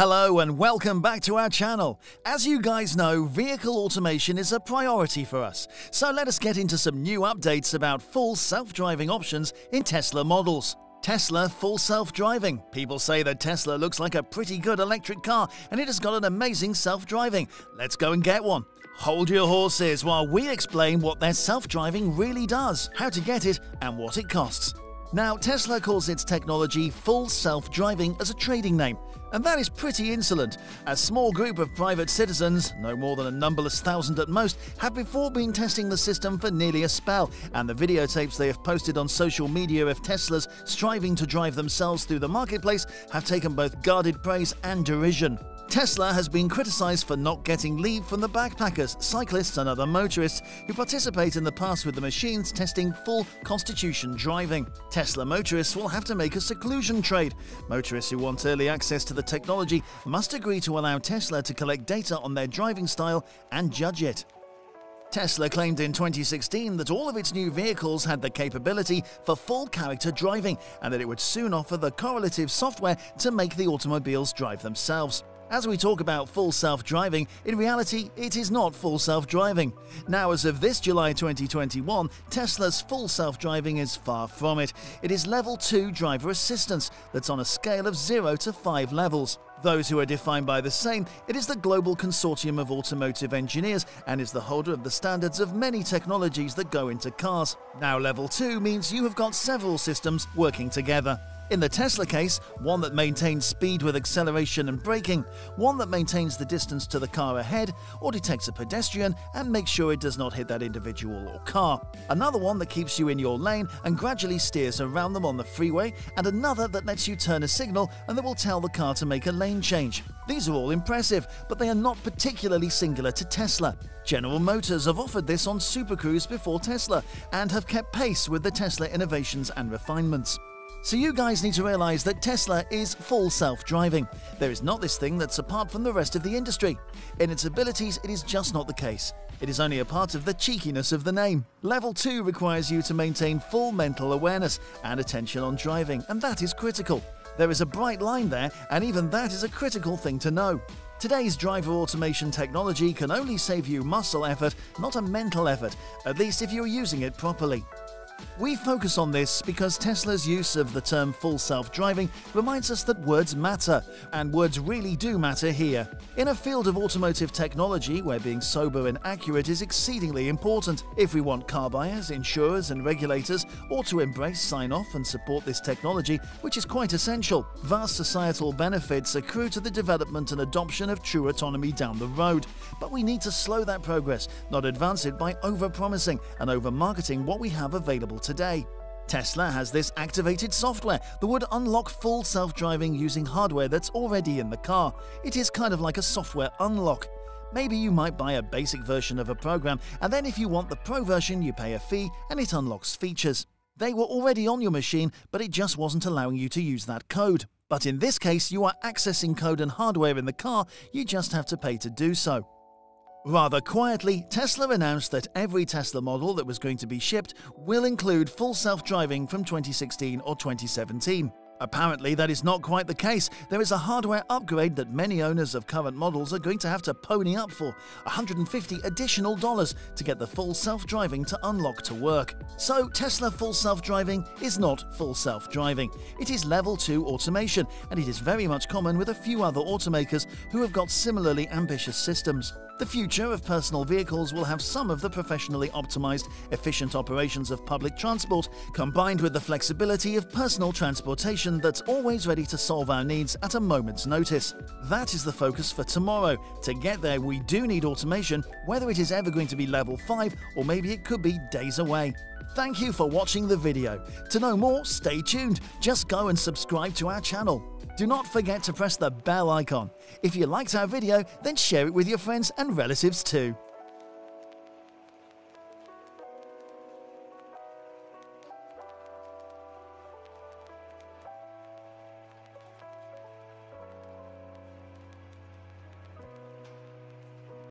Hello and welcome back to our channel. As you guys know, vehicle automation is a priority for us. So let us get into some new updates about full self-driving options in Tesla models. Tesla Full Self-Driving. People say that Tesla looks like a pretty good electric car and it has got an amazing self-driving. Let's go and get one. Hold your horses while we explain what their self-driving really does, how to get it and what it costs. Now, Tesla calls its technology full self driving as a trading name, and that is pretty insolent. A small group of private citizens, no more than a numberless thousand at most, have before been testing the system for nearly a spell, and the videotapes they have posted on social media of Teslas striving to drive themselves through the marketplace have taken both guarded praise and derision. Tesla has been criticized for not getting leave from the backpackers, cyclists, and other motorists who participate in the past with the machines testing full Constitution driving. Tesla motorists will have to make a seclusion trade. Motorists who want early access to the technology must agree to allow Tesla to collect data on their driving style and judge it. Tesla claimed in 2016 that all of its new vehicles had the capability for full character driving and that it would soon offer the correlative software to make the automobiles drive themselves. As we talk about full self-driving, in reality, it is not full self-driving. Now, as of this July 2021, Tesla's full self-driving is far from it. It is level 2 driver assistance that's on a scale of 0 to 5 levels. Those who are defined by the same, it is the Global Consortium of Automotive Engineers and is the holder of the standards of many technologies that go into cars. Now, level 2 means you have got several systems working together. In the Tesla case, one that maintains speed with acceleration and braking, one that maintains the distance to the car ahead or detects a pedestrian and makes sure it does not hit that individual or car, another one that keeps you in your lane and gradually steers around them on the freeway, and another that lets you turn a signal and that will tell the car to make a lane change. These are all impressive, but they are not particularly singular to Tesla. General Motors have offered this on Super Cruise before Tesla and have kept pace with the Tesla innovations and refinements. So you guys need to realize that Tesla is full self-driving. There is not this thing that's apart from the rest of the industry. In its abilities, it is just not the case. It is only a part of the cheekiness of the name. Level 2 requires you to maintain full mental awareness and attention on driving, and that is critical. There is a bright line there, and even that is a critical thing to know. Today's driver automation technology can only save you muscle effort, not a mental effort, at least if you're using it properly. We focus on this because Tesla's use of the term full self driving reminds us that words matter, and words really do matter here. In a field of automotive technology where being sober and accurate is exceedingly important, if we want car buyers, insurers, and regulators all to embrace, sign off, and support this technology, which is quite essential, vast societal benefits accrue to the development and adoption of true autonomy down the road. But we need to slow that progress, not advance it by over promising and over marketing what we have available available today. Tesla has this activated software that would unlock full self-driving using hardware that's already in the car. It is kind of like a software unlock. Maybe you might buy a basic version of a program, and then if you want the pro version, you pay a fee and it unlocks features. They were already on your machine, but it just wasn't allowing you to use that code. But in this case, you are accessing code and hardware in the car, you just have to pay to do so. Rather quietly, Tesla announced that every Tesla model that was going to be shipped will include full self-driving from 2016 or 2017. Apparently, that is not quite the case. There is a hardware upgrade that many owners of current models are going to have to pony up for 150 additional dollars to get the full self driving to unlock to work. So, Tesla full self driving is not full self driving. It is level 2 automation, and it is very much common with a few other automakers who have got similarly ambitious systems. The future of personal vehicles will have some of the professionally optimized, efficient operations of public transport, combined with the flexibility of personal transportation that's always ready to solve our needs at a moment's notice. That is the focus for tomorrow. To get there, we do need automation, whether it is ever going to be level 5 or maybe it could be days away. Thank you for watching the video. To know more, stay tuned. Just go and subscribe to our channel. Do not forget to press the bell icon. If you liked our video, then share it with your friends and relatives too.